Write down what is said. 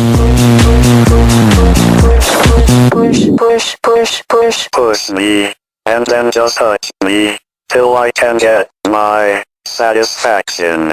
push, push, push, push. Push push, push, push me, and then just touch me, till I can get my satisfaction.